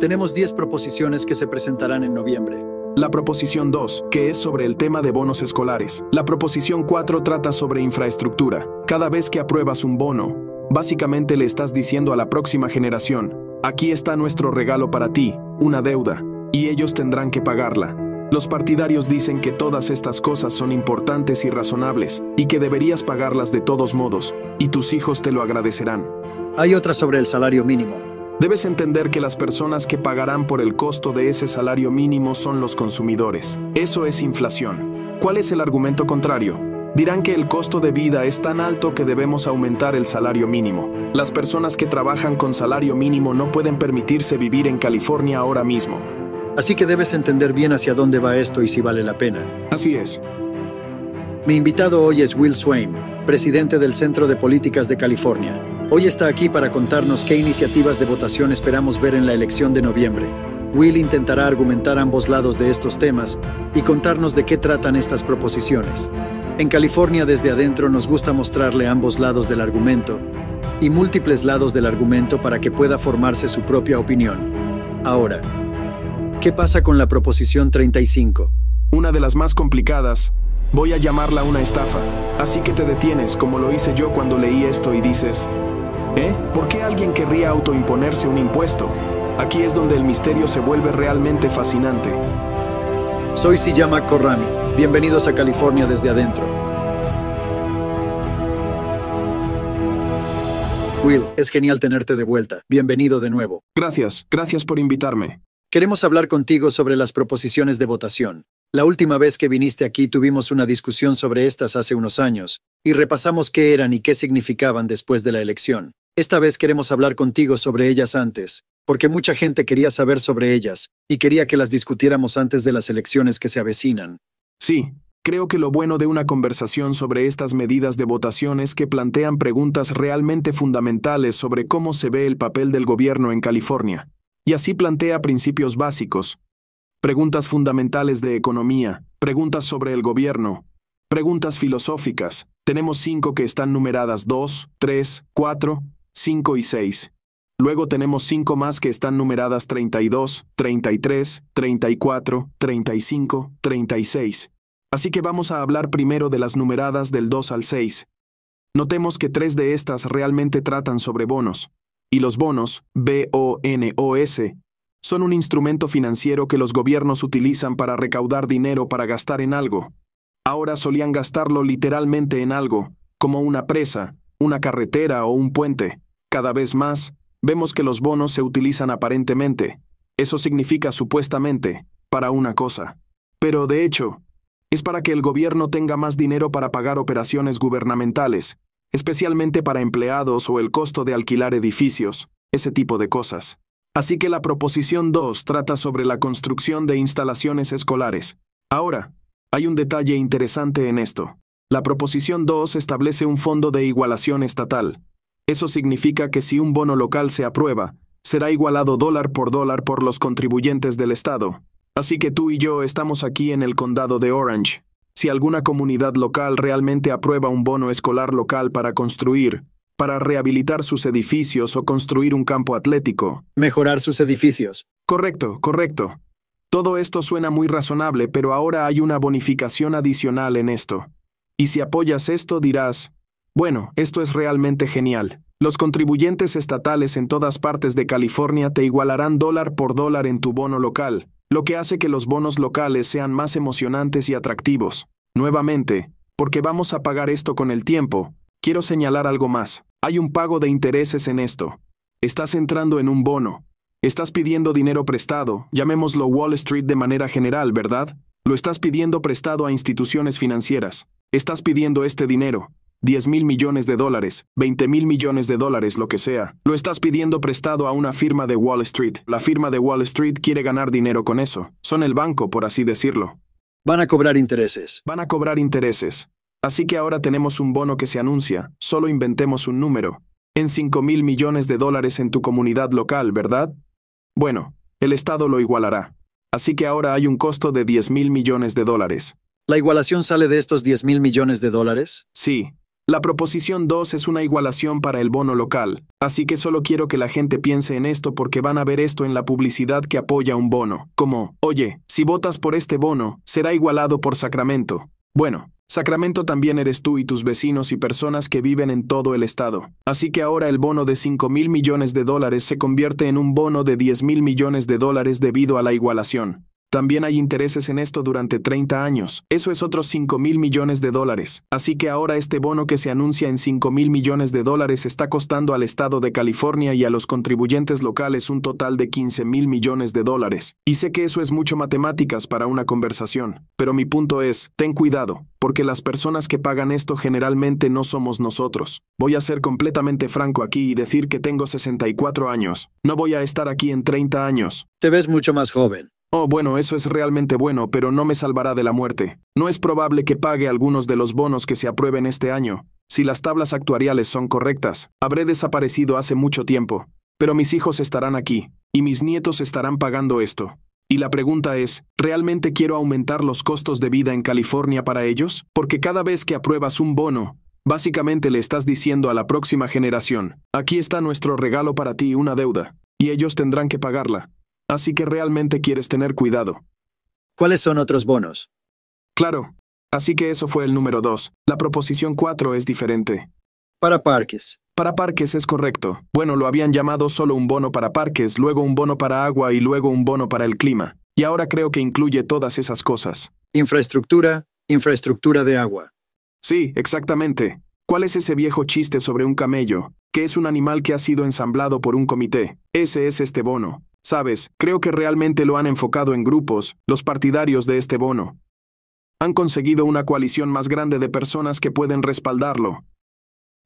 Tenemos 10 proposiciones que se presentarán en noviembre. La proposición 2, que es sobre el tema de bonos escolares. La proposición 4 trata sobre infraestructura. Cada vez que apruebas un bono, básicamente le estás diciendo a la próxima generación, aquí está nuestro regalo para ti, una deuda, y ellos tendrán que pagarla. Los partidarios dicen que todas estas cosas son importantes y razonables, y que deberías pagarlas de todos modos, y tus hijos te lo agradecerán. Hay otra sobre el salario mínimo. Debes entender que las personas que pagarán por el costo de ese salario mínimo son los consumidores. Eso es inflación. ¿Cuál es el argumento contrario? Dirán que el costo de vida es tan alto que debemos aumentar el salario mínimo. Las personas que trabajan con salario mínimo no pueden permitirse vivir en California ahora mismo. Así que debes entender bien hacia dónde va esto y si vale la pena. Así es. Mi invitado hoy es Will Swain, presidente del Centro de Políticas de California. Hoy está aquí para contarnos qué iniciativas de votación esperamos ver en la elección de noviembre. Will intentará argumentar ambos lados de estos temas y contarnos de qué tratan estas proposiciones. En California desde adentro nos gusta mostrarle ambos lados del argumento y múltiples lados del argumento para que pueda formarse su propia opinión. Ahora, ¿qué pasa con la proposición 35? Una de las más complicadas. Voy a llamarla una estafa. Así que te detienes, como lo hice yo cuando leí esto y dices, ¿eh? ¿Por qué alguien querría autoimponerse un impuesto? Aquí es donde el misterio se vuelve realmente fascinante. Soy Siyama Korrami. Bienvenidos a California desde adentro. Will, es genial tenerte de vuelta. Bienvenido de nuevo. Gracias, gracias por invitarme. Queremos hablar contigo sobre las proposiciones de votación. La última vez que viniste aquí tuvimos una discusión sobre estas hace unos años, y repasamos qué eran y qué significaban después de la elección. Esta vez queremos hablar contigo sobre ellas antes, porque mucha gente quería saber sobre ellas, y quería que las discutiéramos antes de las elecciones que se avecinan. Sí, creo que lo bueno de una conversación sobre estas medidas de votación es que plantean preguntas realmente fundamentales sobre cómo se ve el papel del gobierno en California, y así plantea principios básicos, preguntas fundamentales de economía, preguntas sobre el gobierno, preguntas filosóficas. Tenemos cinco que están numeradas 2, 3, 4, 5 y 6. Luego tenemos cinco más que están numeradas 32, 33, 34, 35, 36. Así que vamos a hablar primero de las numeradas del 2 al 6. Notemos que tres de estas realmente tratan sobre bonos, y los bonos, B-O-N-O-S, son un instrumento financiero que los gobiernos utilizan para recaudar dinero para gastar en algo. Ahora solían gastarlo literalmente en algo, como una presa, una carretera o un puente. Cada vez más, vemos que los bonos se utilizan aparentemente, eso significa supuestamente, para una cosa. Pero de hecho, es para que el gobierno tenga más dinero para pagar operaciones gubernamentales, especialmente para empleados o el costo de alquilar edificios, ese tipo de cosas. Así que la proposición 2 trata sobre la construcción de instalaciones escolares. Ahora, hay un detalle interesante en esto. La proposición 2 establece un fondo de igualación estatal. Eso significa que si un bono local se aprueba, será igualado dólar por dólar por los contribuyentes del Estado. Así que tú y yo estamos aquí en el condado de Orange. Si alguna comunidad local realmente aprueba un bono escolar local para construir, para rehabilitar sus edificios o construir un campo atlético. Mejorar sus edificios. Correcto, correcto. Todo esto suena muy razonable, pero ahora hay una bonificación adicional en esto. Y si apoyas esto dirás, bueno, esto es realmente genial. Los contribuyentes estatales en todas partes de California te igualarán dólar por dólar en tu bono local, lo que hace que los bonos locales sean más emocionantes y atractivos. Nuevamente, porque vamos a pagar esto con el tiempo, quiero señalar algo más. Hay un pago de intereses en esto. Estás entrando en un bono. Estás pidiendo dinero prestado, llamémoslo Wall Street de manera general, ¿verdad? Lo estás pidiendo prestado a instituciones financieras. Estás pidiendo este dinero. 10 mil millones de dólares, 20 mil millones de dólares, lo que sea. Lo estás pidiendo prestado a una firma de Wall Street. La firma de Wall Street quiere ganar dinero con eso. Son el banco, por así decirlo. Van a cobrar intereses. Van a cobrar intereses. Así que ahora tenemos un bono que se anuncia, solo inventemos un número, en 5 mil millones de dólares en tu comunidad local, ¿verdad? Bueno, el Estado lo igualará. Así que ahora hay un costo de 10 mil millones de dólares. ¿La igualación sale de estos 10 mil millones de dólares? Sí, La proposición 2 es una igualación para el bono local, así que solo quiero que la gente piense en esto porque van a ver esto en la publicidad que apoya un bono, como, oye, si votas por este bono, será igualado por Sacramento. Bueno, Sacramento también eres tú y tus vecinos y personas que viven en todo el estado. Así que ahora el bono de 5 mil millones de dólares se convierte en un bono de 10 mil millones de dólares debido a la igualación. También hay intereses en esto durante 30 años. Eso es otros 5 mil millones de dólares. Así que ahora este bono que se anuncia en 5 mil millones de dólares está costando al Estado de California y a los contribuyentes locales un total de 15 mil millones de dólares. Y sé que eso es mucho matemáticas para una conversación, pero mi punto es, ten cuidado, porque las personas que pagan esto generalmente no somos nosotros. Voy a ser completamente franco aquí y decir que tengo 64 años. No voy a estar aquí en 30 años. Te ves mucho más joven. Oh, bueno, eso es realmente bueno, pero no me salvará de la muerte. No es probable que pague algunos de los bonos que se aprueben este año. Si las tablas actuariales son correctas, habré desaparecido hace mucho tiempo. Pero mis hijos estarán aquí, y mis nietos estarán pagando esto. Y la pregunta es, ¿realmente quiero aumentar los costos de vida en California para ellos? Porque cada vez que apruebas un bono, básicamente le estás diciendo a la próxima generación, aquí está nuestro regalo para ti, una deuda, y ellos tendrán que pagarla. Así que realmente quieres tener cuidado. ¿Cuáles son otros bonos? Claro. Así que eso fue el número 2. La proposición 4 es diferente. Para parques. Para parques es correcto. Bueno, lo habían llamado solo un bono para parques, luego un bono para agua y luego un bono para el clima. Y ahora creo que incluye todas esas cosas. Infraestructura, infraestructura de agua. Sí, exactamente. ¿Cuál es ese viejo chiste sobre un camello, que es un animal que ha sido ensamblado por un comité? Ese es este bono. Sabes, creo que realmente lo han enfocado en grupos, los partidarios de este bono. Han conseguido una coalición más grande de personas que pueden respaldarlo.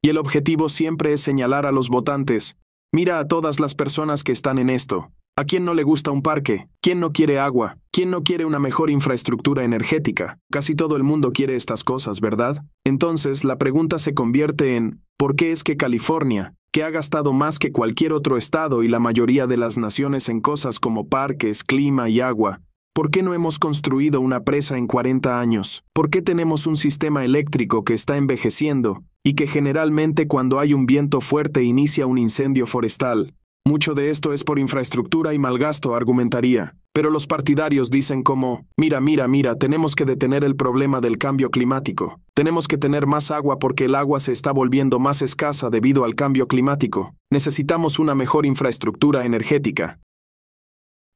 Y el objetivo siempre es señalar a los votantes, mira a todas las personas que están en esto. ¿A quién no le gusta un parque? ¿Quién no quiere agua? ¿Quién no quiere una mejor infraestructura energética? Casi todo el mundo quiere estas cosas, ¿verdad? Entonces, la pregunta se convierte en, ¿por qué es que California, que ha gastado más que cualquier otro estado y la mayoría de las naciones en cosas como parques, clima y agua. ¿Por qué no hemos construido una presa en 40 años? ¿Por qué tenemos un sistema eléctrico que está envejeciendo y que generalmente cuando hay un viento fuerte inicia un incendio forestal? Mucho de esto es por infraestructura y malgasto, argumentaría. Pero los partidarios dicen como, mira, mira, mira, tenemos que detener el problema del cambio climático. Tenemos que tener más agua porque el agua se está volviendo más escasa debido al cambio climático. Necesitamos una mejor infraestructura energética.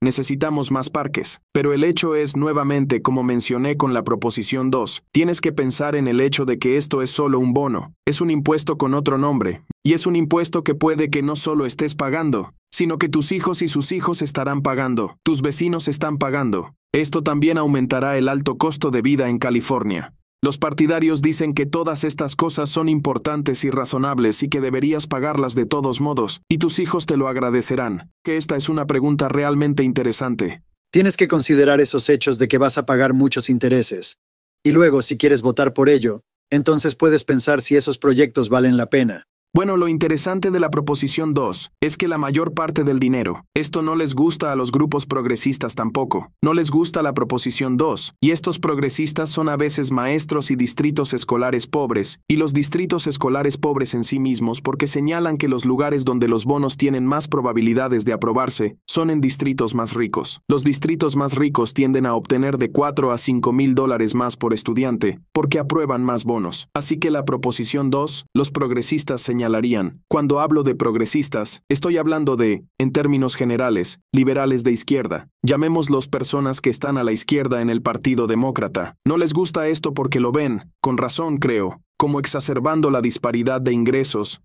Necesitamos más parques. Pero el hecho es, nuevamente, como mencioné con la proposición 2, tienes que pensar en el hecho de que esto es solo un bono, es un impuesto con otro nombre, y es un impuesto que puede que no solo estés pagando, sino que tus hijos y sus hijos estarán pagando, tus vecinos están pagando. Esto también aumentará el alto costo de vida en California. Los partidarios dicen que todas estas cosas son importantes y razonables y que deberías pagarlas de todos modos, y tus hijos te lo agradecerán. Que esta es una pregunta realmente interesante. Tienes que considerar esos hechos de que vas a pagar muchos intereses. Y luego, si quieres votar por ello, entonces puedes pensar si esos proyectos valen la pena. Bueno, lo interesante de la proposición 2 es que la mayor parte del dinero, esto no les gusta a los grupos progresistas tampoco, no les gusta la proposición 2, y estos progresistas son a veces maestros y distritos escolares pobres, y los distritos escolares pobres en sí mismos porque señalan que los lugares donde los bonos tienen más probabilidades de aprobarse son en distritos más ricos. Los distritos más ricos tienden a obtener de 4 a 5 mil dólares más por estudiante, porque aprueban más bonos. Así que la proposición 2, los progresistas señalan señalarían. Cuando hablo de progresistas, estoy hablando de, en términos generales, liberales de izquierda. Llamémoslos personas que están a la izquierda en el Partido Demócrata. No les gusta esto porque lo ven, con razón creo, como exacerbando la disparidad de ingresos,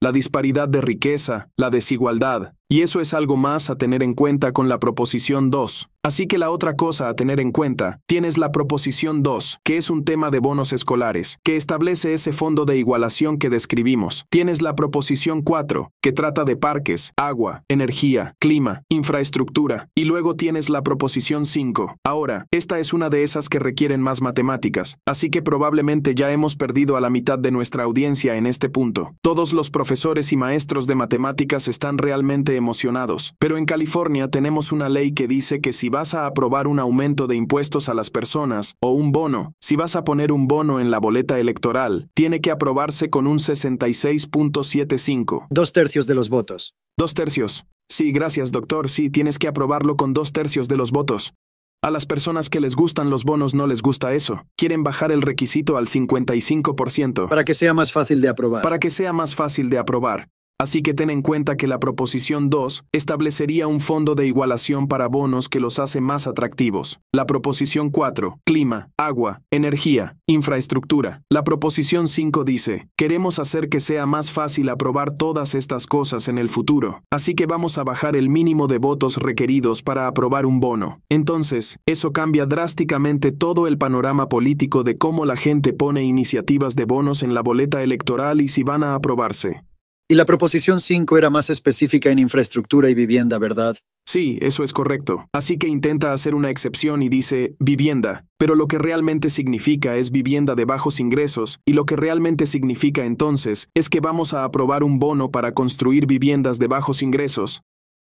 la disparidad de riqueza, la desigualdad, y eso es algo más a tener en cuenta con la proposición 2. Así que la otra cosa a tener en cuenta, tienes la proposición 2, que es un tema de bonos escolares, que establece ese fondo de igualación que describimos. Tienes la proposición 4, que trata de parques, agua, energía, clima, infraestructura, y luego tienes la proposición 5. Ahora, esta es una de esas que requieren más matemáticas, así que probablemente ya hemos perdido a la mitad de nuestra audiencia en este punto. Todos los profesores y maestros de matemáticas están realmente emocionados, pero en California tenemos una ley que dice que si vas a aprobar un aumento de impuestos a las personas o un bono, si vas a poner un bono en la boleta electoral, tiene que aprobarse con un 66.75. Dos tercios de los votos. Dos tercios. Sí, gracias, doctor. Sí, tienes que aprobarlo con dos tercios de los votos. A las personas que les gustan los bonos no les gusta eso. Quieren bajar el requisito al 55%. Para que sea más fácil de aprobar. Para que sea más fácil de aprobar. Así que ten en cuenta que la proposición 2 establecería un fondo de igualación para bonos que los hace más atractivos. La proposición 4, clima, agua, energía, infraestructura. La proposición 5 dice, queremos hacer que sea más fácil aprobar todas estas cosas en el futuro, así que vamos a bajar el mínimo de votos requeridos para aprobar un bono. Entonces, eso cambia drásticamente todo el panorama político de cómo la gente pone iniciativas de bonos en la boleta electoral y si van a aprobarse. Y la proposición 5 era más específica en infraestructura y vivienda, ¿verdad? Sí, eso es correcto. Así que intenta hacer una excepción y dice vivienda, pero lo que realmente significa es vivienda de bajos ingresos, y lo que realmente significa entonces es que vamos a aprobar un bono para construir viviendas de bajos ingresos,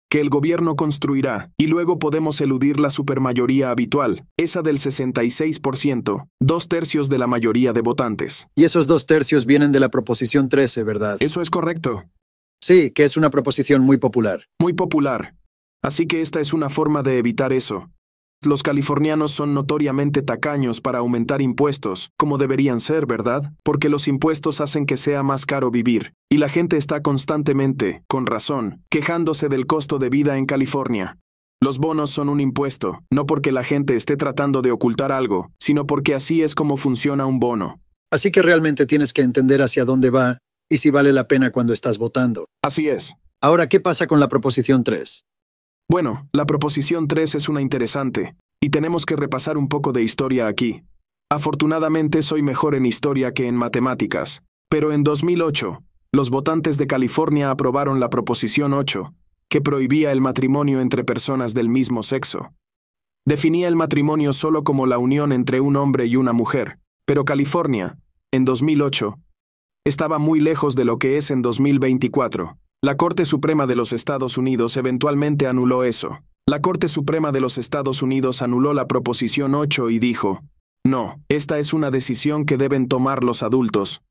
que el gobierno construirá, y luego podemos eludir la supermayoría habitual, esa del 66%, dos tercios de la mayoría de votantes. Y esos dos tercios vienen de la proposición 13, ¿verdad? Eso es correcto. Sí, que es una proposición muy popular. Muy popular. Así que esta es una forma de evitar eso. Los californianos son notoriamente tacaños para aumentar impuestos, como deberían ser, ¿verdad? Porque los impuestos hacen que sea más caro vivir, y la gente está constantemente, con razón, quejándose del costo de vida en California. Los bonos son un impuesto, no porque la gente esté tratando de ocultar algo, sino porque así es como funciona un bono. Así que realmente tienes que entender hacia dónde va y si vale la pena cuando estás votando. Así es. Ahora, ¿qué pasa con la proposición 3? Bueno, la proposición 3 es una interesante, y tenemos que repasar un poco de historia aquí. Afortunadamente soy mejor en historia que en matemáticas, pero en 2008, los votantes de California aprobaron la proposición 8, que prohibía el matrimonio entre personas del mismo sexo. Definía el matrimonio solo como la unión entre un hombre y una mujer, pero California, en 2008, estaba muy lejos de lo que es en 2024. La Corte Suprema de los Estados Unidos eventualmente anuló eso. La Corte Suprema de los Estados Unidos anuló la Proposición 8 y dijo, no, esta es una decisión que deben tomar los adultos.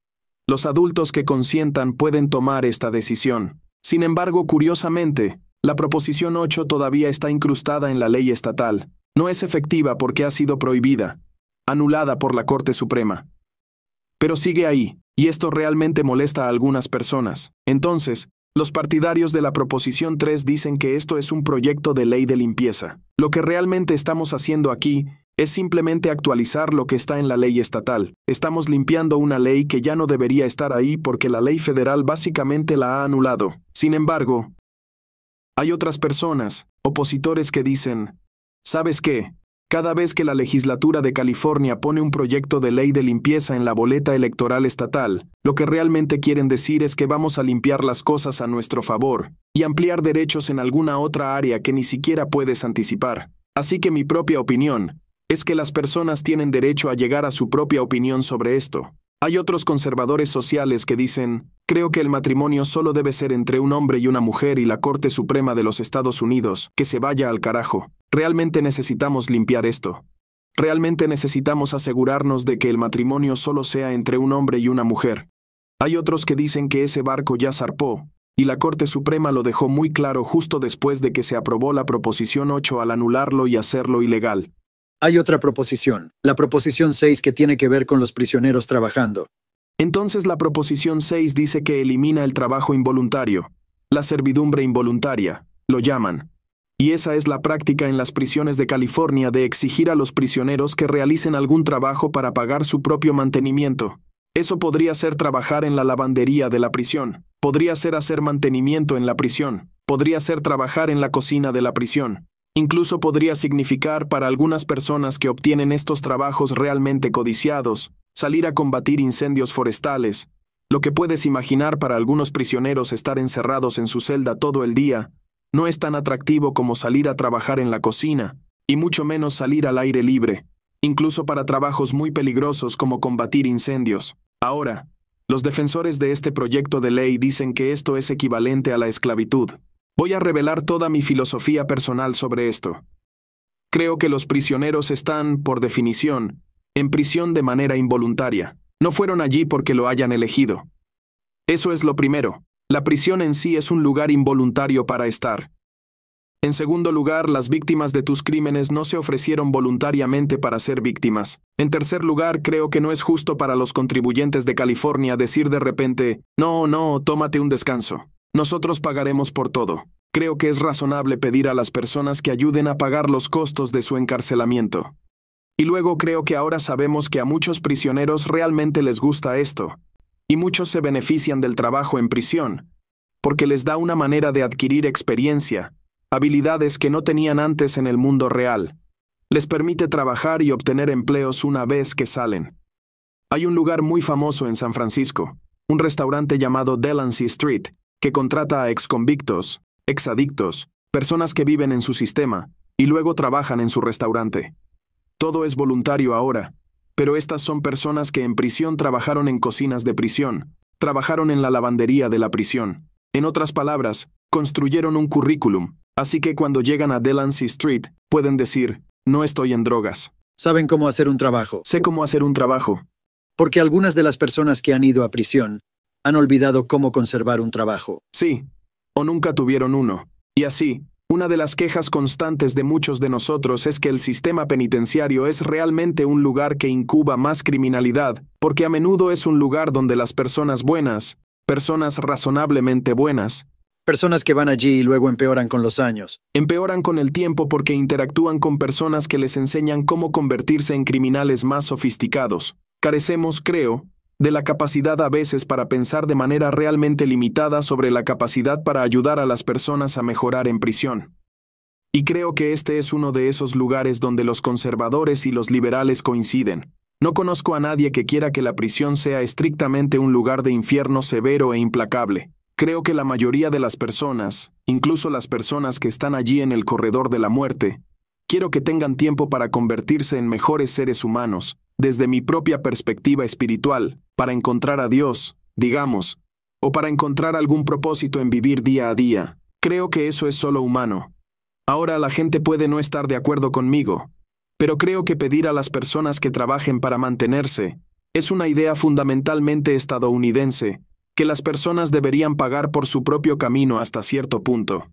Los adultos que consientan pueden tomar esta decisión. Sin embargo, curiosamente, la Proposición 8 todavía está incrustada en la ley estatal. No es efectiva porque ha sido prohibida, anulada por la Corte Suprema. Pero sigue ahí, y esto realmente molesta a algunas personas. Entonces, los partidarios de la Proposición 3 dicen que esto es un proyecto de ley de limpieza. Lo que realmente estamos haciendo aquí es simplemente actualizar lo que está en la ley estatal. Estamos limpiando una ley que ya no debería estar ahí porque la ley federal básicamente la ha anulado. Sin embargo, hay otras personas, opositores que dicen, ¿sabes qué? Cada vez que la legislatura de California pone un proyecto de ley de limpieza en la boleta electoral estatal, lo que realmente quieren decir es que vamos a limpiar las cosas a nuestro favor y ampliar derechos en alguna otra área que ni siquiera puedes anticipar. Así que mi propia opinión es que las personas tienen derecho a llegar a su propia opinión sobre esto. Hay otros conservadores sociales que dicen, creo que el matrimonio solo debe ser entre un hombre y una mujer y la Corte Suprema de los Estados Unidos, que se vaya al carajo. Realmente necesitamos limpiar esto. Realmente necesitamos asegurarnos de que el matrimonio solo sea entre un hombre y una mujer. Hay otros que dicen que ese barco ya zarpó, y la Corte Suprema lo dejó muy claro justo después de que se aprobó la Proposición 8 al anularlo y hacerlo ilegal. Hay otra proposición, la Proposición 6 que tiene que ver con los prisioneros trabajando. Entonces la Proposición 6 dice que elimina el trabajo involuntario, la servidumbre involuntaria, lo llaman. Y esa es la práctica en las prisiones de California de exigir a los prisioneros que realicen algún trabajo para pagar su propio mantenimiento. Eso podría ser trabajar en la lavandería de la prisión, podría ser hacer mantenimiento en la prisión, podría ser trabajar en la cocina de la prisión. Incluso podría significar para algunas personas que obtienen estos trabajos realmente codiciados, salir a combatir incendios forestales, lo que puedes imaginar para algunos prisioneros estar encerrados en su celda todo el día, no es tan atractivo como salir a trabajar en la cocina, y mucho menos salir al aire libre, incluso para trabajos muy peligrosos como combatir incendios. Ahora, los defensores de este proyecto de ley dicen que esto es equivalente a la esclavitud. Voy a revelar toda mi filosofía personal sobre esto. Creo que los prisioneros están, por definición, en prisión de manera involuntaria. No fueron allí porque lo hayan elegido. Eso es lo primero. La prisión en sí es un lugar involuntario para estar. En segundo lugar, las víctimas de tus crímenes no se ofrecieron voluntariamente para ser víctimas. En tercer lugar, creo que no es justo para los contribuyentes de California decir de repente, no, no, tómate un descanso. Nosotros pagaremos por todo. Creo que es razonable pedir a las personas que ayuden a pagar los costos de su encarcelamiento. Y luego creo que ahora sabemos que a muchos prisioneros realmente les gusta esto, y muchos se benefician del trabajo en prisión, porque les da una manera de adquirir experiencia, habilidades que no tenían antes en el mundo real. Les permite trabajar y obtener empleos una vez que salen. Hay un lugar muy famoso en San Francisco, un restaurante llamado Delancey Street, que contrata a exconvictos, exadictos, personas que viven en su sistema, y luego trabajan en su restaurante. Todo es voluntario ahora, pero estas son personas que en prisión trabajaron en cocinas de prisión, trabajaron en la lavandería de la prisión. En otras palabras, construyeron un currículum, así que cuando llegan a Delancey Street, pueden decir, no estoy en drogas. Saben cómo hacer un trabajo. Sé cómo hacer un trabajo. Porque algunas de las personas que han ido a prisión han olvidado cómo conservar un trabajo. Sí, o nunca tuvieron uno. Y así, una de las quejas constantes de muchos de nosotros es que el sistema penitenciario es realmente un lugar que incuba más criminalidad, porque a menudo es un lugar donde las personas buenas, personas razonablemente buenas, Personas que van allí y luego empeoran con los años. Empeoran con el tiempo porque interactúan con personas que les enseñan cómo convertirse en criminales más sofisticados. Carecemos, creo, de la capacidad a veces para pensar de manera realmente limitada sobre la capacidad para ayudar a las personas a mejorar en prisión. Y creo que este es uno de esos lugares donde los conservadores y los liberales coinciden. No conozco a nadie que quiera que la prisión sea estrictamente un lugar de infierno severo e implacable. Creo que la mayoría de las personas, incluso las personas que están allí en el corredor de la muerte, quiero que tengan tiempo para convertirse en mejores seres humanos, desde mi propia perspectiva espiritual, para encontrar a Dios, digamos, o para encontrar algún propósito en vivir día a día. Creo que eso es solo humano. Ahora la gente puede no estar de acuerdo conmigo, pero creo que pedir a las personas que trabajen para mantenerse es una idea fundamentalmente estadounidense, que las personas deberían pagar por su propio camino hasta cierto punto.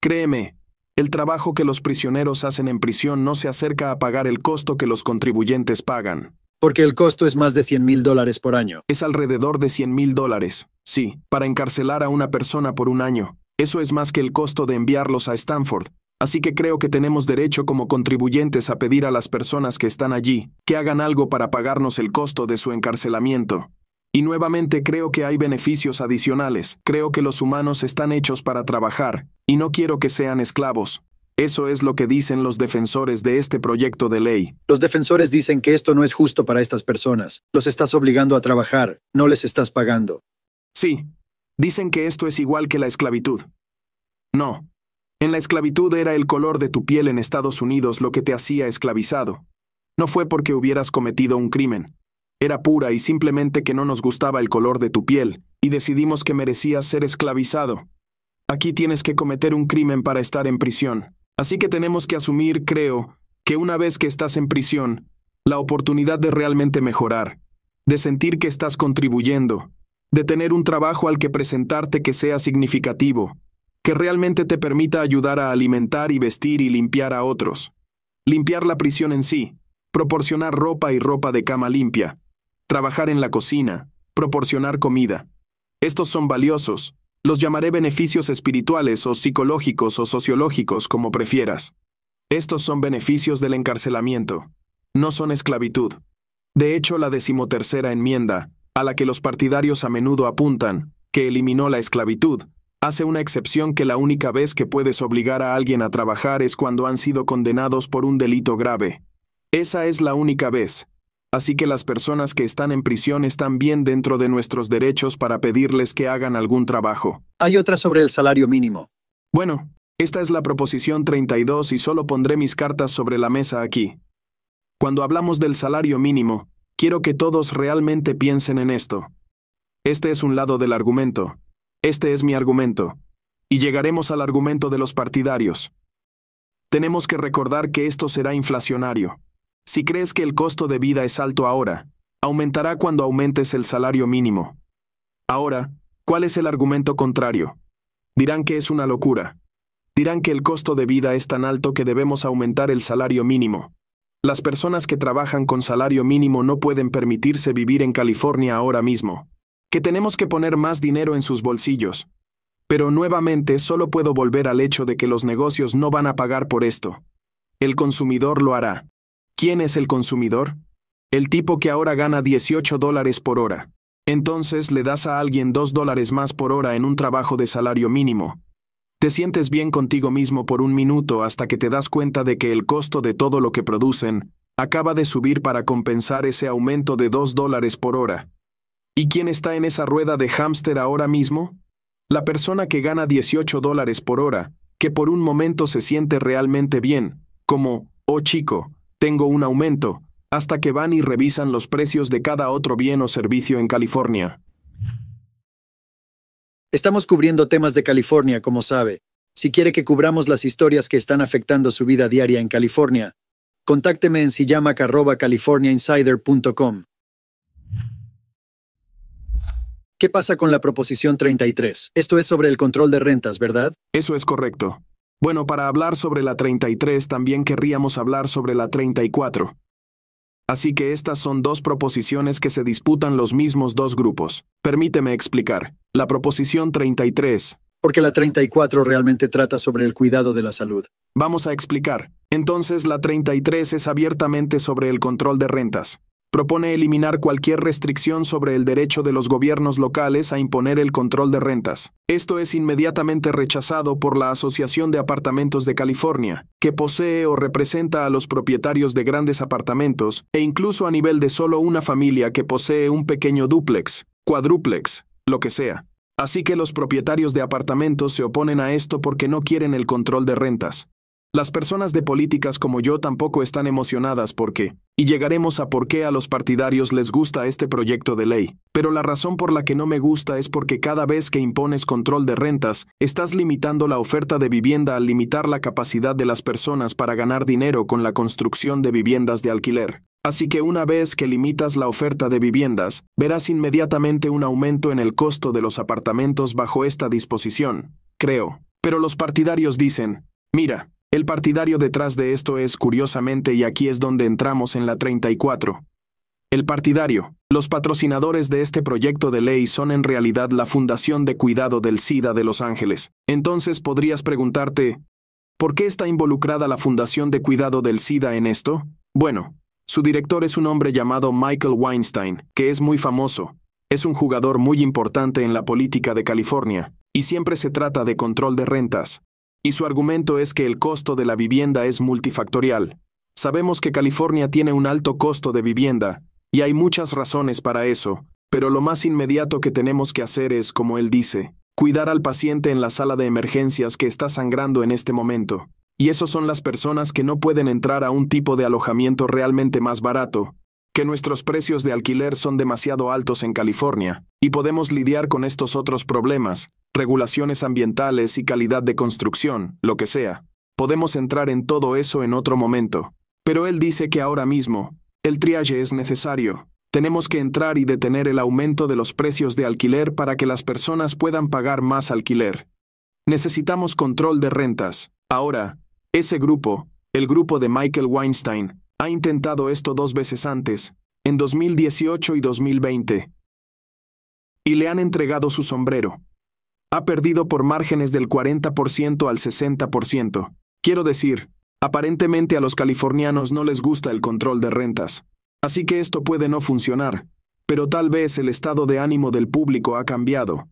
Créeme, el trabajo que los prisioneros hacen en prisión no se acerca a pagar el costo que los contribuyentes pagan. Porque el costo es más de 100 mil dólares por año. Es alrededor de 100 mil dólares, sí, para encarcelar a una persona por un año. Eso es más que el costo de enviarlos a Stanford. Así que creo que tenemos derecho como contribuyentes a pedir a las personas que están allí que hagan algo para pagarnos el costo de su encarcelamiento. Y nuevamente creo que hay beneficios adicionales. Creo que los humanos están hechos para trabajar, y no quiero que sean esclavos. Eso es lo que dicen los defensores de este proyecto de ley. Los defensores dicen que esto no es justo para estas personas. Los estás obligando a trabajar, no les estás pagando. Sí, dicen que esto es igual que la esclavitud. No. En la esclavitud era el color de tu piel en Estados Unidos lo que te hacía esclavizado. No fue porque hubieras cometido un crimen. Era pura y simplemente que no nos gustaba el color de tu piel, y decidimos que merecías ser esclavizado. Aquí tienes que cometer un crimen para estar en prisión. Así que tenemos que asumir, creo, que una vez que estás en prisión, la oportunidad de realmente mejorar, de sentir que estás contribuyendo, de tener un trabajo al que presentarte que sea significativo, que realmente te permita ayudar a alimentar y vestir y limpiar a otros. Limpiar la prisión en sí, proporcionar ropa y ropa de cama limpia, trabajar en la cocina, proporcionar comida. Estos son valiosos. Los llamaré beneficios espirituales o psicológicos o sociológicos, como prefieras. Estos son beneficios del encarcelamiento. No son esclavitud. De hecho, la decimotercera enmienda, a la que los partidarios a menudo apuntan, que eliminó la esclavitud, hace una excepción que la única vez que puedes obligar a alguien a trabajar es cuando han sido condenados por un delito grave. Esa es la única vez, Así que las personas que están en prisión están bien dentro de nuestros derechos para pedirles que hagan algún trabajo. Hay otra sobre el salario mínimo. Bueno, esta es la proposición 32 y solo pondré mis cartas sobre la mesa aquí. Cuando hablamos del salario mínimo, quiero que todos realmente piensen en esto. Este es un lado del argumento. Este es mi argumento. Y llegaremos al argumento de los partidarios. tenemos que recordar que esto será inflacionario. Si crees que el costo de vida es alto ahora, aumentará cuando aumentes el salario mínimo. Ahora, ¿cuál es el argumento contrario? Dirán que es una locura. Dirán que el costo de vida es tan alto que debemos aumentar el salario mínimo. Las personas que trabajan con salario mínimo no pueden permitirse vivir en California ahora mismo. Que tenemos que poner más dinero en sus bolsillos. Pero nuevamente solo puedo volver al hecho de que los negocios no van a pagar por esto. El consumidor lo hará. ¿Quién es el consumidor? El tipo que ahora gana 18 dólares por hora. Entonces le das a alguien 2 dólares más por hora en un trabajo de salario mínimo. Te sientes bien contigo mismo por un minuto hasta que te das cuenta de que el costo de todo lo que producen acaba de subir para compensar ese aumento de 2 dólares por hora. ¿Y quién está en esa rueda de hámster ahora mismo? La persona que gana 18 dólares por hora, que por un momento se siente realmente bien, como, oh chico, tengo un aumento, hasta que van y revisan los precios de cada otro bien o servicio en California. Estamos cubriendo temas de California, como sabe. Si quiere que cubramos las historias que están afectando su vida diaria en California, contácteme en sillamac.californiainsider.com. ¿Qué pasa con la proposición 33? Esto es sobre el control de rentas, ¿verdad? Eso es correcto. Bueno, para hablar sobre la 33 también querríamos hablar sobre la 34. Así que estas son dos proposiciones que se disputan los mismos dos grupos. Permíteme explicar. La proposición 33. Porque la 34 realmente trata sobre el cuidado de la salud. Vamos a explicar. Entonces la 33 es abiertamente sobre el control de rentas propone eliminar cualquier restricción sobre el derecho de los gobiernos locales a imponer el control de rentas. Esto es inmediatamente rechazado por la Asociación de Apartamentos de California, que posee o representa a los propietarios de grandes apartamentos, e incluso a nivel de solo una familia que posee un pequeño dúplex, cuadrúplex, lo que sea. Así que los propietarios de apartamentos se oponen a esto porque no quieren el control de rentas. Las personas de políticas como yo tampoco están emocionadas porque, y llegaremos a por qué a los partidarios les gusta este proyecto de ley, pero la razón por la que no me gusta es porque cada vez que impones control de rentas, estás limitando la oferta de vivienda al limitar la capacidad de las personas para ganar dinero con la construcción de viviendas de alquiler. Así que una vez que limitas la oferta de viviendas, verás inmediatamente un aumento en el costo de los apartamentos bajo esta disposición, creo. Pero los partidarios dicen, mira, el partidario detrás de esto es, curiosamente, y aquí es donde entramos en la 34. El partidario, los patrocinadores de este proyecto de ley son en realidad la Fundación de Cuidado del SIDA de Los Ángeles. Entonces podrías preguntarte, ¿por qué está involucrada la Fundación de Cuidado del SIDA en esto? Bueno, su director es un hombre llamado Michael Weinstein, que es muy famoso. Es un jugador muy importante en la política de California, y siempre se trata de control de rentas. Y su argumento es que el costo de la vivienda es multifactorial. Sabemos que California tiene un alto costo de vivienda, y hay muchas razones para eso, pero lo más inmediato que tenemos que hacer es, como él dice, cuidar al paciente en la sala de emergencias que está sangrando en este momento. Y esos son las personas que no pueden entrar a un tipo de alojamiento realmente más barato, que nuestros precios de alquiler son demasiado altos en California, y podemos lidiar con estos otros problemas, regulaciones ambientales y calidad de construcción, lo que sea. Podemos entrar en todo eso en otro momento. Pero él dice que ahora mismo, el triaje es necesario. Tenemos que entrar y detener el aumento de los precios de alquiler para que las personas puedan pagar más alquiler. Necesitamos control de rentas. Ahora, ese grupo, el grupo de Michael Weinstein, ha intentado esto dos veces antes, en 2018 y 2020. Y le han entregado su sombrero. Ha perdido por márgenes del 40% al 60%. Quiero decir, aparentemente a los californianos no les gusta el control de rentas. Así que esto puede no funcionar, pero tal vez el estado de ánimo del público ha cambiado.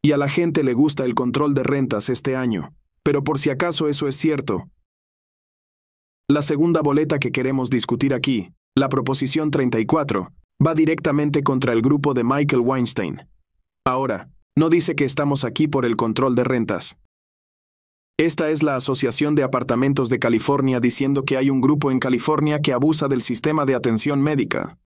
Y a la gente le gusta el control de rentas este año. Pero por si acaso eso es cierto, la segunda boleta que queremos discutir aquí, la Proposición 34, va directamente contra el grupo de Michael Weinstein. Ahora, no dice que estamos aquí por el control de rentas. Esta es la Asociación de Apartamentos de California diciendo que hay un grupo en California que abusa del sistema de atención médica.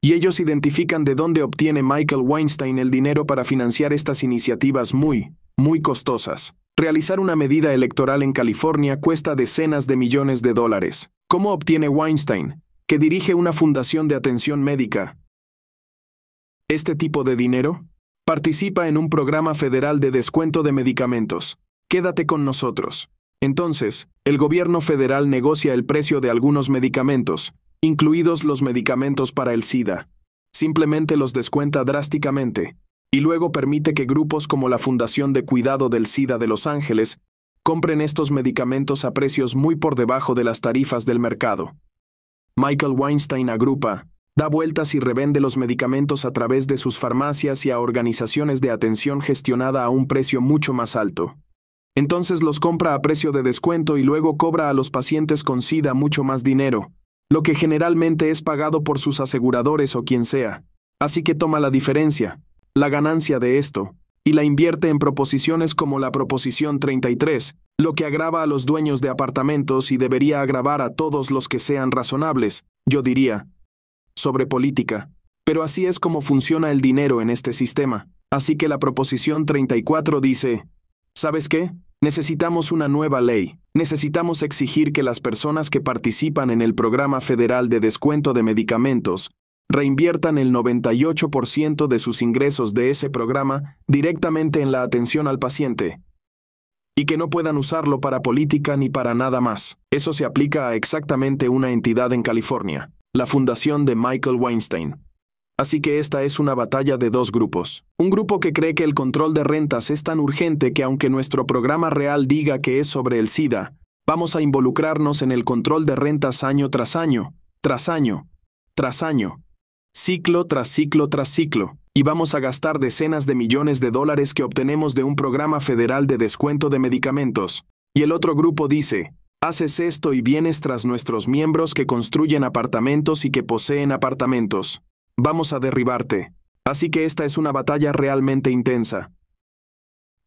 Y ellos identifican de dónde obtiene Michael Weinstein el dinero para financiar estas iniciativas muy, muy costosas. Realizar una medida electoral en California cuesta decenas de millones de dólares. ¿Cómo obtiene Weinstein, que dirige una fundación de atención médica, este tipo de dinero? Participa en un programa federal de descuento de medicamentos. Quédate con nosotros. Entonces, el gobierno federal negocia el precio de algunos medicamentos, incluidos los medicamentos para el SIDA. Simplemente los descuenta drásticamente, y luego permite que grupos como la Fundación de Cuidado del SIDA de Los Ángeles compren estos medicamentos a precios muy por debajo de las tarifas del mercado. Michael Weinstein agrupa, da vueltas y revende los medicamentos a través de sus farmacias y a organizaciones de atención gestionada a un precio mucho más alto. Entonces los compra a precio de descuento y luego cobra a los pacientes con SIDA mucho más dinero, lo que generalmente es pagado por sus aseguradores o quien sea. Así que toma la diferencia, la ganancia de esto, y la invierte en proposiciones como la Proposición 33, lo que agrava a los dueños de apartamentos y debería agravar a todos los que sean razonables, yo diría, sobre política. Pero así es como funciona el dinero en este sistema. Así que la proposición 34 dice, ¿sabes qué? Necesitamos una nueva ley. Necesitamos exigir que las personas que participan en el programa federal de descuento de medicamentos reinviertan el 98% de sus ingresos de ese programa directamente en la atención al paciente, y que no puedan usarlo para política ni para nada más. Eso se aplica a exactamente una entidad en California la fundación de Michael Weinstein. Así que esta es una batalla de dos grupos. Un grupo que cree que el control de rentas es tan urgente que aunque nuestro programa real diga que es sobre el SIDA, vamos a involucrarnos en el control de rentas año tras año, tras año, tras año, ciclo tras ciclo tras ciclo, y vamos a gastar decenas de millones de dólares que obtenemos de un programa federal de descuento de medicamentos. Y el otro grupo dice, Haces esto y vienes tras nuestros miembros que construyen apartamentos y que poseen apartamentos. Vamos a derribarte. Así que esta es una batalla realmente intensa.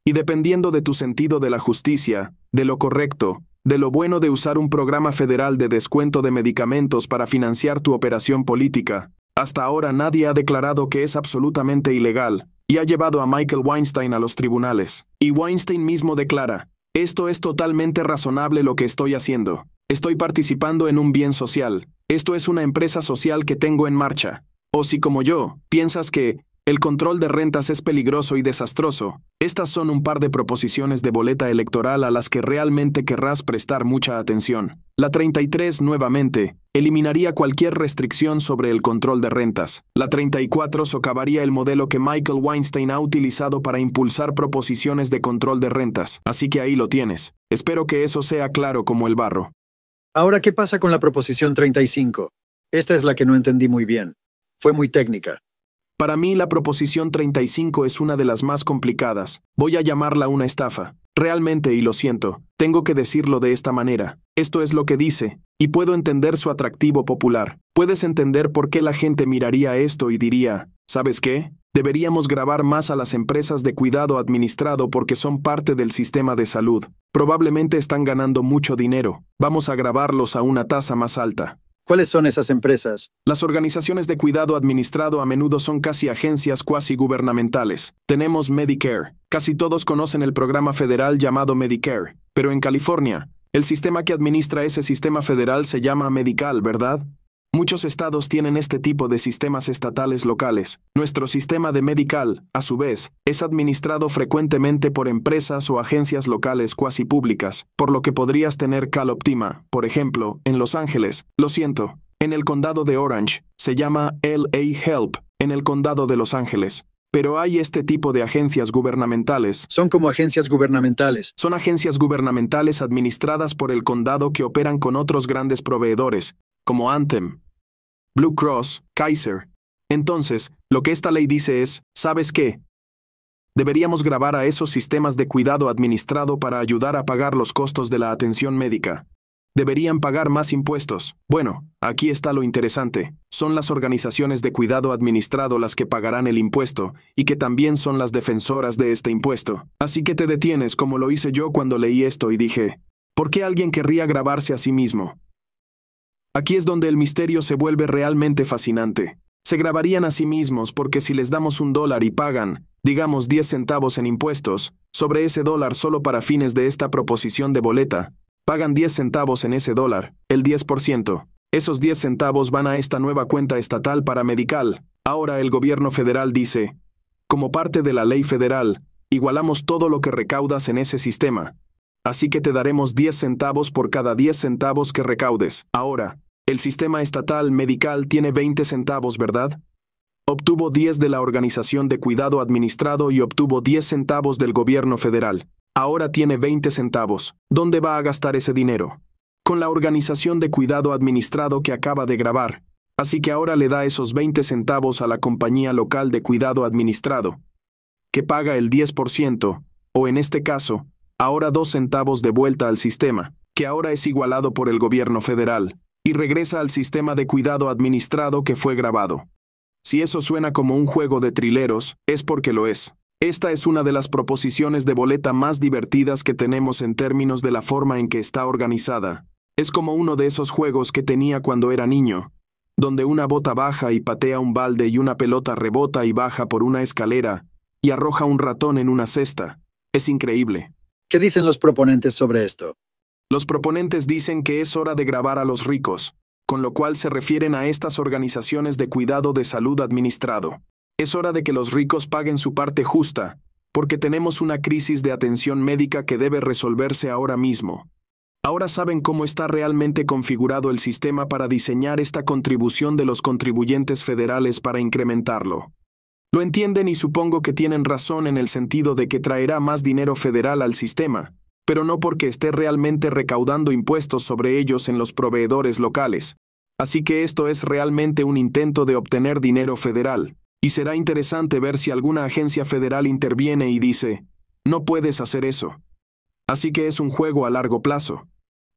Y dependiendo de tu sentido de la justicia, de lo correcto, de lo bueno de usar un programa federal de descuento de medicamentos para financiar tu operación política, hasta ahora nadie ha declarado que es absolutamente ilegal, y ha llevado a Michael Weinstein a los tribunales. Y Weinstein mismo declara, esto es totalmente razonable lo que estoy haciendo. Estoy participando en un bien social. Esto es una empresa social que tengo en marcha. O si como yo, piensas que el control de rentas es peligroso y desastroso, estas son un par de proposiciones de boleta electoral a las que realmente querrás prestar mucha atención. La 33, nuevamente, eliminaría cualquier restricción sobre el control de rentas. La 34 socavaría el modelo que Michael Weinstein ha utilizado para impulsar proposiciones de control de rentas. Así que ahí lo tienes. Espero que eso sea claro como el barro. Ahora, ¿qué pasa con la proposición 35? Esta es la que no entendí muy bien. Fue muy técnica. Para mí la proposición 35 es una de las más complicadas. Voy a llamarla una estafa. Realmente, y lo siento, tengo que decirlo de esta manera. Esto es lo que dice, y puedo entender su atractivo popular. Puedes entender por qué la gente miraría esto y diría, ¿sabes qué? Deberíamos grabar más a las empresas de cuidado administrado porque son parte del sistema de salud. Probablemente están ganando mucho dinero. Vamos a grabarlos a una tasa más alta. ¿Cuáles son esas empresas? Las organizaciones de cuidado administrado a menudo son casi agencias cuasi gubernamentales. Tenemos Medicare. Casi todos conocen el programa federal llamado Medicare, pero en California, el sistema que administra ese sistema federal se llama Medical, ¿verdad? Muchos estados tienen este tipo de sistemas estatales locales. Nuestro sistema de medical, a su vez, es administrado frecuentemente por empresas o agencias locales cuasi públicas, por lo que podrías tener Cal Optima, por ejemplo, en Los Ángeles. Lo siento, en el condado de Orange, se llama LA Help, en el condado de Los Ángeles. Pero hay este tipo de agencias gubernamentales. Son como agencias gubernamentales. Son agencias gubernamentales administradas por el condado que operan con otros grandes proveedores, como Anthem, Blue Cross, Kaiser. Entonces, lo que esta ley dice es, ¿sabes qué? Deberíamos grabar a esos sistemas de cuidado administrado para ayudar a pagar los costos de la atención médica. Deberían pagar más impuestos. Bueno, aquí está lo interesante. Son las organizaciones de cuidado administrado las que pagarán el impuesto, y que también son las defensoras de este impuesto. Así que te detienes como lo hice yo cuando leí esto y dije, ¿por qué alguien querría grabarse a sí mismo? Aquí es donde el misterio se vuelve realmente fascinante. Se grabarían a sí mismos porque si les damos un dólar y pagan, digamos 10 centavos en impuestos, sobre ese dólar solo para fines de esta proposición de boleta, pagan 10 centavos en ese dólar, el 10%. Esos 10 centavos van a esta nueva cuenta estatal para medical. Ahora el gobierno federal dice, como parte de la ley federal, igualamos todo lo que recaudas en ese sistema. Así que te daremos 10 centavos por cada 10 centavos que recaudes. Ahora, el sistema estatal medical tiene 20 centavos, ¿verdad? Obtuvo 10 de la Organización de Cuidado Administrado y obtuvo 10 centavos del gobierno federal. Ahora tiene 20 centavos. ¿Dónde va a gastar ese dinero? Con la Organización de Cuidado Administrado que acaba de grabar. Así que ahora le da esos 20 centavos a la compañía local de cuidado administrado, que paga el 10%, o en este caso, ahora 2 centavos de vuelta al sistema, que ahora es igualado por el gobierno federal, y regresa al sistema de cuidado administrado que fue grabado. Si eso suena como un juego de trileros, es porque lo es. Esta es una de las proposiciones de boleta más divertidas que tenemos en términos de la forma en que está organizada. Es como uno de esos juegos que tenía cuando era niño, donde una bota baja y patea un balde y una pelota rebota y baja por una escalera y arroja un ratón en una cesta. Es increíble. ¿Qué dicen los proponentes sobre esto? Los proponentes dicen que es hora de grabar a los ricos, con lo cual se refieren a estas organizaciones de cuidado de salud administrado. Es hora de que los ricos paguen su parte justa, porque tenemos una crisis de atención médica que debe resolverse ahora mismo. Ahora saben cómo está realmente configurado el sistema para diseñar esta contribución de los contribuyentes federales para incrementarlo. Lo entienden y supongo que tienen razón en el sentido de que traerá más dinero federal al sistema, pero no porque esté realmente recaudando impuestos sobre ellos en los proveedores locales. Así que esto es realmente un intento de obtener dinero federal, y será interesante ver si alguna agencia federal interviene y dice, no puedes hacer eso. Así que es un juego a largo plazo.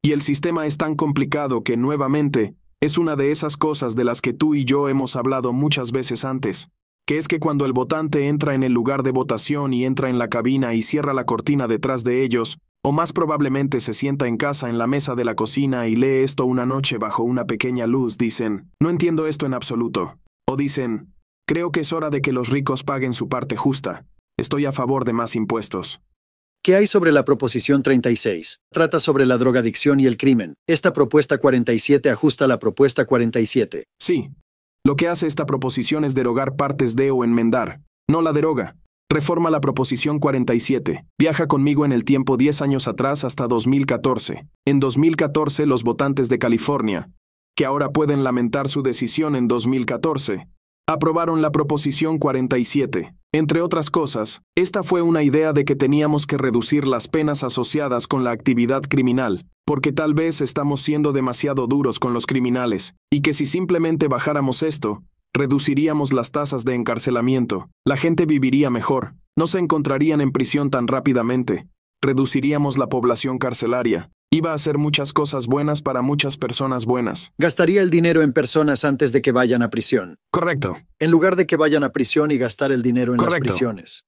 Y el sistema es tan complicado que, nuevamente, es una de esas cosas de las que tú y yo hemos hablado muchas veces antes, que es que cuando el votante entra en el lugar de votación y entra en la cabina y cierra la cortina detrás de ellos, o más probablemente se sienta en casa en la mesa de la cocina y lee esto una noche bajo una pequeña luz, dicen, no entiendo esto en absoluto. O dicen, creo que es hora de que los ricos paguen su parte justa. Estoy a favor de más impuestos. ¿Qué hay sobre la proposición 36? Trata sobre la drogadicción y el crimen. Esta propuesta 47 ajusta la propuesta 47. Sí. Lo que hace esta proposición es derogar partes de o enmendar. No la deroga. Reforma la Proposición 47. Viaja conmigo en el tiempo 10 años atrás hasta 2014. En 2014 los votantes de California, que ahora pueden lamentar su decisión en 2014, aprobaron la Proposición 47. Entre otras cosas, esta fue una idea de que teníamos que reducir las penas asociadas con la actividad criminal, porque tal vez estamos siendo demasiado duros con los criminales, y que si simplemente bajáramos esto, reduciríamos las tasas de encarcelamiento, la gente viviría mejor, no se encontrarían en prisión tan rápidamente, reduciríamos la población carcelaria, iba a hacer muchas cosas buenas para muchas personas buenas. Gastaría el dinero en personas antes de que vayan a prisión. Correcto. En lugar de que vayan a prisión y gastar el dinero en Correcto. las prisiones.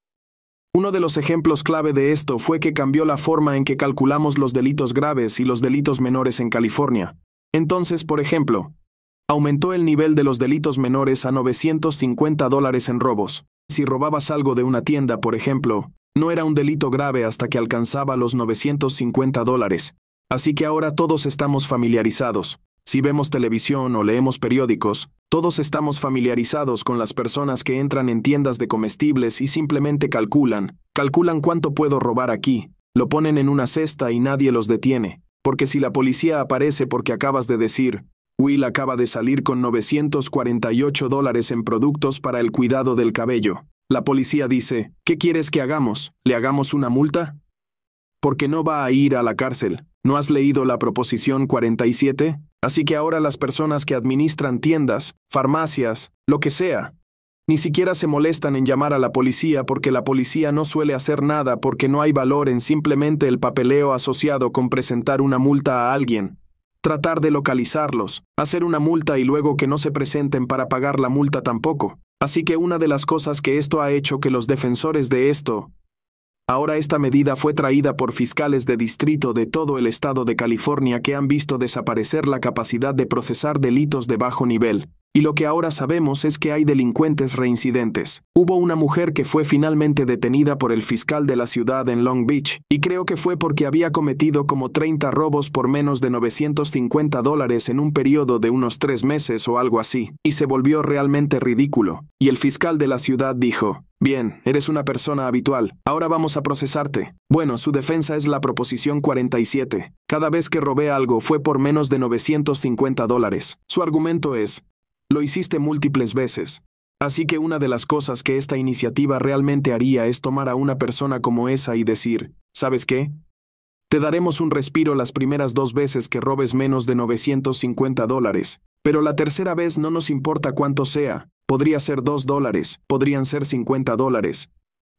Uno de los ejemplos clave de esto fue que cambió la forma en que calculamos los delitos graves y los delitos menores en California. Entonces, por ejemplo, aumentó el nivel de los delitos menores a 950 dólares en robos. Si robabas algo de una tienda, por ejemplo, no era un delito grave hasta que alcanzaba los 950 dólares. Así que ahora todos estamos familiarizados. Si vemos televisión o leemos periódicos, todos estamos familiarizados con las personas que entran en tiendas de comestibles y simplemente calculan, calculan cuánto puedo robar aquí, lo ponen en una cesta y nadie los detiene, porque si la policía aparece porque acabas de decir, Will acaba de salir con 948 dólares en productos para el cuidado del cabello. La policía dice, ¿qué quieres que hagamos? ¿Le hagamos una multa? Porque no va a ir a la cárcel. ¿No has leído la proposición 47? Así que ahora las personas que administran tiendas, farmacias, lo que sea, ni siquiera se molestan en llamar a la policía porque la policía no suele hacer nada porque no hay valor en simplemente el papeleo asociado con presentar una multa a alguien tratar de localizarlos, hacer una multa y luego que no se presenten para pagar la multa tampoco. Así que una de las cosas que esto ha hecho que los defensores de esto... Ahora esta medida fue traída por fiscales de distrito de todo el estado de California que han visto desaparecer la capacidad de procesar delitos de bajo nivel, y lo que ahora sabemos es que hay delincuentes reincidentes. Hubo una mujer que fue finalmente detenida por el fiscal de la ciudad en Long Beach, y creo que fue porque había cometido como 30 robos por menos de 950 dólares en un periodo de unos tres meses o algo así, y se volvió realmente ridículo. Y el fiscal de la ciudad dijo, Bien, eres una persona habitual. Ahora vamos a procesarte. Bueno, su defensa es la proposición 47. Cada vez que robé algo fue por menos de 950 dólares. Su argumento es, lo hiciste múltiples veces. Así que una de las cosas que esta iniciativa realmente haría es tomar a una persona como esa y decir, ¿sabes qué? Te daremos un respiro las primeras dos veces que robes menos de 950 dólares, pero la tercera vez no nos importa cuánto sea, podría ser 2 dólares, podrían ser 50 dólares,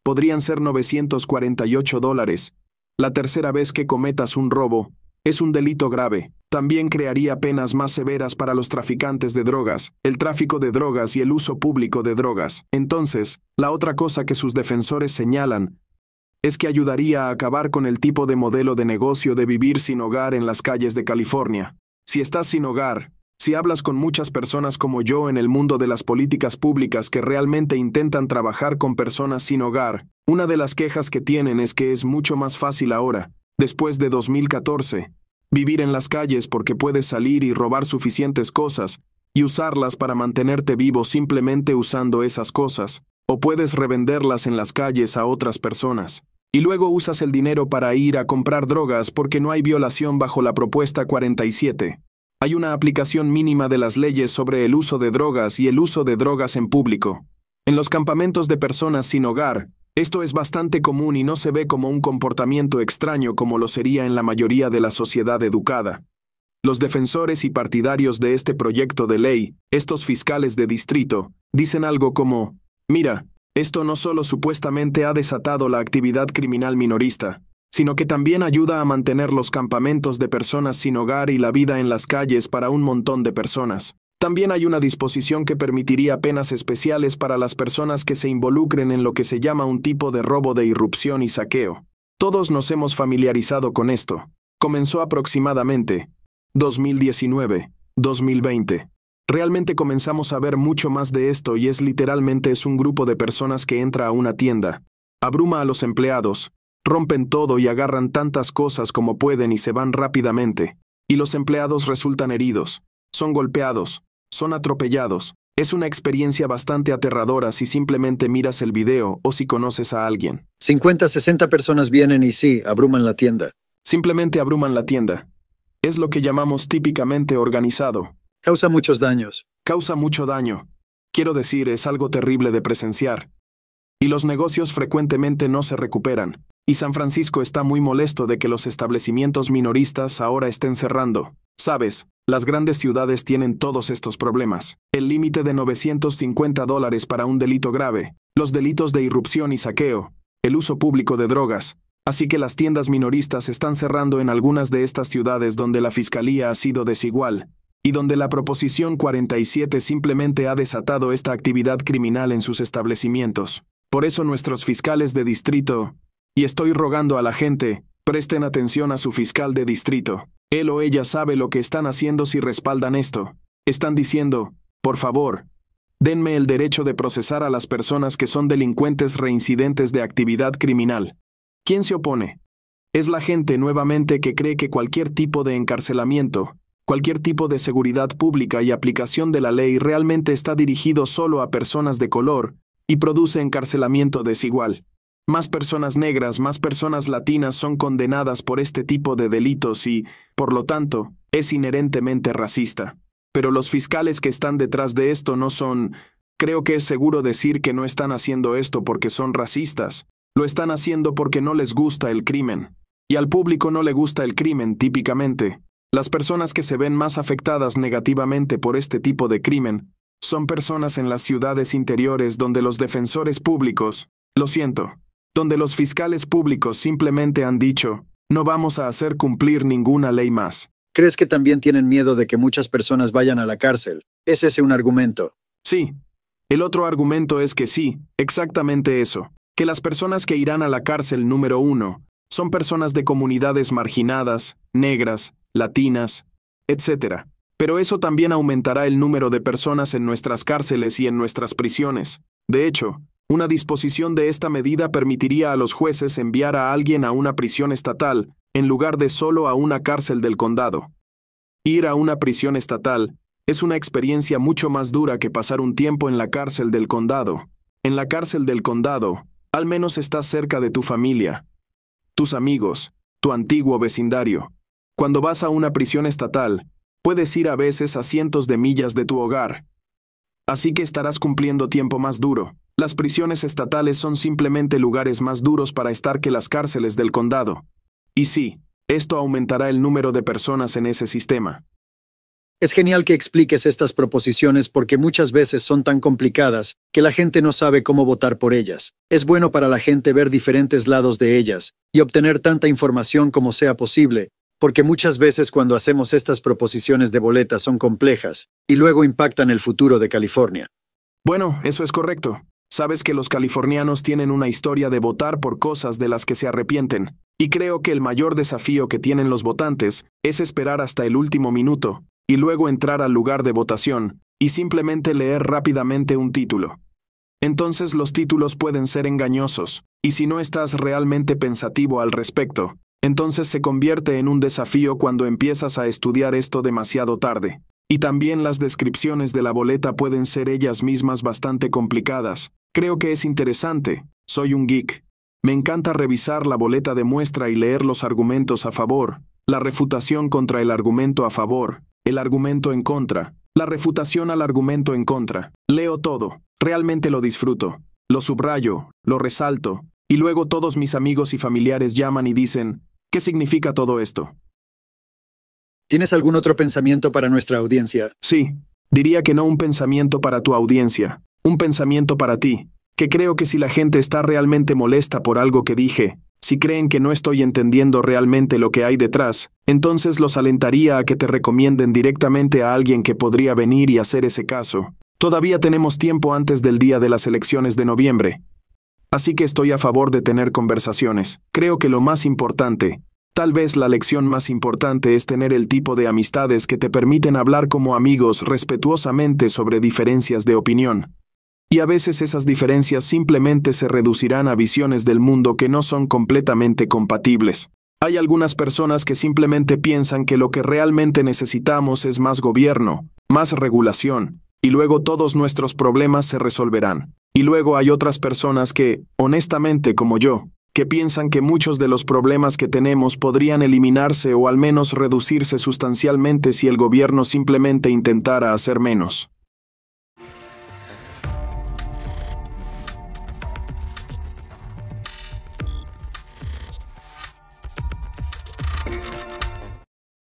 podrían ser 948 dólares. La tercera vez que cometas un robo, es un delito grave. También crearía penas más severas para los traficantes de drogas, el tráfico de drogas y el uso público de drogas. Entonces, la otra cosa que sus defensores señalan es que ayudaría a acabar con el tipo de modelo de negocio de vivir sin hogar en las calles de California. Si estás sin hogar, si hablas con muchas personas como yo en el mundo de las políticas públicas que realmente intentan trabajar con personas sin hogar, una de las quejas que tienen es que es mucho más fácil ahora, después de 2014, vivir en las calles porque puedes salir y robar suficientes cosas y usarlas para mantenerte vivo simplemente usando esas cosas, o puedes revenderlas en las calles a otras personas. Y luego usas el dinero para ir a comprar drogas porque no hay violación bajo la propuesta 47. Hay una aplicación mínima de las leyes sobre el uso de drogas y el uso de drogas en público. En los campamentos de personas sin hogar, esto es bastante común y no se ve como un comportamiento extraño como lo sería en la mayoría de la sociedad educada. Los defensores y partidarios de este proyecto de ley, estos fiscales de distrito, dicen algo como, mira, esto no solo supuestamente ha desatado la actividad criminal minorista, sino que también ayuda a mantener los campamentos de personas sin hogar y la vida en las calles para un montón de personas. También hay una disposición que permitiría penas especiales para las personas que se involucren en lo que se llama un tipo de robo de irrupción y saqueo. Todos nos hemos familiarizado con esto. Comenzó aproximadamente 2019, 2020. Realmente comenzamos a ver mucho más de esto y es literalmente es un grupo de personas que entra a una tienda, abruma a los empleados, rompen todo y agarran tantas cosas como pueden y se van rápidamente, y los empleados resultan heridos, son golpeados, son atropellados. Es una experiencia bastante aterradora si simplemente miras el video o si conoces a alguien. 50, 60 personas vienen y sí, abruman la tienda. Simplemente abruman la tienda. Es lo que llamamos típicamente organizado. Causa muchos daños. Causa mucho daño. Quiero decir, es algo terrible de presenciar. Y los negocios frecuentemente no se recuperan. Y San Francisco está muy molesto de que los establecimientos minoristas ahora estén cerrando. Sabes, las grandes ciudades tienen todos estos problemas. El límite de 950 dólares para un delito grave, los delitos de irrupción y saqueo, el uso público de drogas. Así que las tiendas minoristas están cerrando en algunas de estas ciudades donde la fiscalía ha sido desigual, y donde la Proposición 47 simplemente ha desatado esta actividad criminal en sus establecimientos. Por eso nuestros fiscales de distrito, y estoy rogando a la gente, presten atención a su fiscal de distrito. Él o ella sabe lo que están haciendo si respaldan esto. Están diciendo, por favor, denme el derecho de procesar a las personas que son delincuentes reincidentes de actividad criminal. ¿Quién se opone? Es la gente nuevamente que cree que cualquier tipo de encarcelamiento, cualquier tipo de seguridad pública y aplicación de la ley realmente está dirigido solo a personas de color y produce encarcelamiento desigual. Más personas negras, más personas latinas son condenadas por este tipo de delitos y, por lo tanto, es inherentemente racista. Pero los fiscales que están detrás de esto no son... Creo que es seguro decir que no están haciendo esto porque son racistas. Lo están haciendo porque no les gusta el crimen. Y al público no le gusta el crimen típicamente. Las personas que se ven más afectadas negativamente por este tipo de crimen son personas en las ciudades interiores donde los defensores públicos, lo siento, donde los fiscales públicos simplemente han dicho, no vamos a hacer cumplir ninguna ley más. ¿Crees que también tienen miedo de que muchas personas vayan a la cárcel? ¿Es ese un argumento? Sí. El otro argumento es que sí, exactamente eso, que las personas que irán a la cárcel número uno son personas de comunidades marginadas, negras, latinas, etc. pero eso también aumentará el número de personas en nuestras cárceles y en nuestras prisiones. De hecho, una disposición de esta medida permitiría a los jueces enviar a alguien a una prisión estatal en lugar de solo a una cárcel del condado. Ir a una prisión estatal es una experiencia mucho más dura que pasar un tiempo en la cárcel del condado. En la cárcel del condado, al menos estás cerca de tu familia, tus amigos, tu antiguo vecindario. Cuando vas a una prisión estatal, puedes ir a veces a cientos de millas de tu hogar. Así que estarás cumpliendo tiempo más duro. Las prisiones estatales son simplemente lugares más duros para estar que las cárceles del condado. Y sí, esto aumentará el número de personas en ese sistema. Es genial que expliques estas proposiciones porque muchas veces son tan complicadas que la gente no sabe cómo votar por ellas. Es bueno para la gente ver diferentes lados de ellas y obtener tanta información como sea posible, porque muchas veces cuando hacemos estas proposiciones de boletas son complejas y luego impactan el futuro de California. Bueno, eso es correcto. Sabes que los californianos tienen una historia de votar por cosas de las que se arrepienten, y creo que el mayor desafío que tienen los votantes es esperar hasta el último minuto y luego entrar al lugar de votación y simplemente leer rápidamente un título. Entonces los títulos pueden ser engañosos, y si no estás realmente pensativo al respecto, entonces se convierte en un desafío cuando empiezas a estudiar esto demasiado tarde. Y también las descripciones de la boleta pueden ser ellas mismas bastante complicadas. Creo que es interesante. Soy un geek. Me encanta revisar la boleta de muestra y leer los argumentos a favor, la refutación contra el argumento a favor, el argumento en contra, la refutación al argumento en contra. Leo todo, realmente lo disfruto, lo subrayo, lo resalto, y luego todos mis amigos y familiares llaman y dicen, ¿qué significa todo esto? ¿Tienes algún otro pensamiento para nuestra audiencia? Sí, diría que no un pensamiento para tu audiencia, un pensamiento para ti, que creo que si la gente está realmente molesta por algo que dije, si creen que no estoy entendiendo realmente lo que hay detrás, entonces los alentaría a que te recomienden directamente a alguien que podría venir y hacer ese caso. Todavía tenemos tiempo antes del día de las elecciones de noviembre. Así que estoy a favor de tener conversaciones. Creo que lo más importante, tal vez la lección más importante es tener el tipo de amistades que te permiten hablar como amigos respetuosamente sobre diferencias de opinión. Y a veces esas diferencias simplemente se reducirán a visiones del mundo que no son completamente compatibles. Hay algunas personas que simplemente piensan que lo que realmente necesitamos es más gobierno, más regulación, y luego todos nuestros problemas se resolverán. Y luego hay otras personas que, honestamente como yo, que piensan que muchos de los problemas que tenemos podrían eliminarse o al menos reducirse sustancialmente si el gobierno simplemente intentara hacer menos.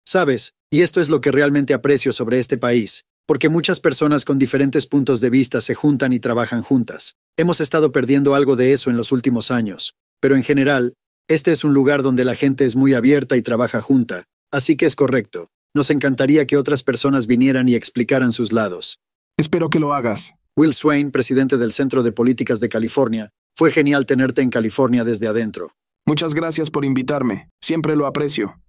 Sabes, y esto es lo que realmente aprecio sobre este país, porque muchas personas con diferentes puntos de vista se juntan y trabajan juntas. Hemos estado perdiendo algo de eso en los últimos años, pero en general, este es un lugar donde la gente es muy abierta y trabaja junta, así que es correcto. Nos encantaría que otras personas vinieran y explicaran sus lados. Espero que lo hagas. Will Swain, presidente del Centro de Políticas de California, fue genial tenerte en California desde adentro. Muchas gracias por invitarme. Siempre lo aprecio.